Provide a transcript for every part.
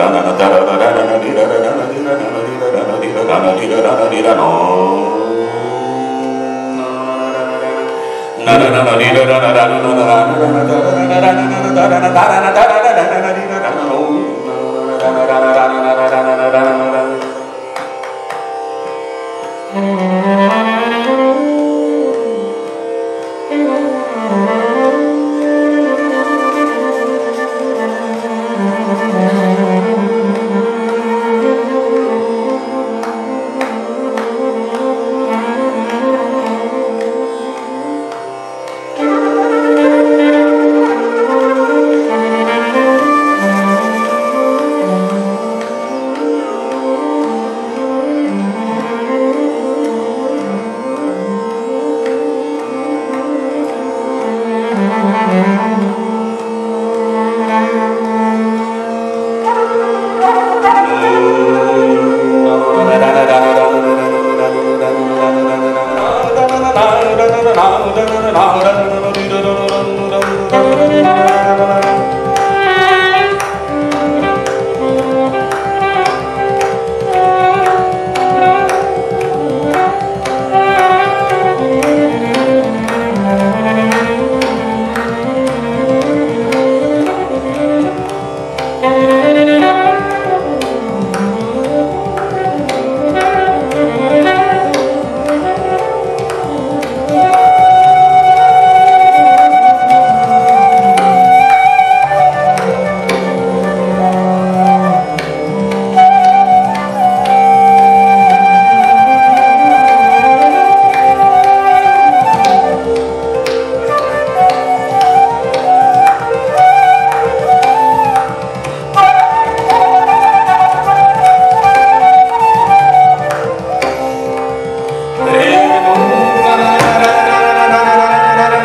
na na na na na Oh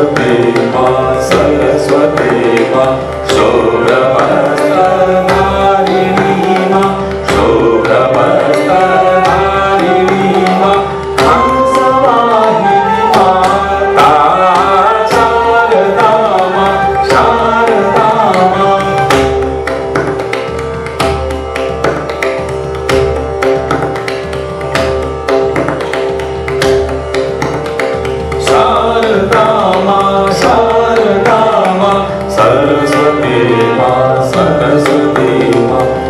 Saraswati मा सरस्वती सरस्वीपा सरस्वती मा सरस्वती मा।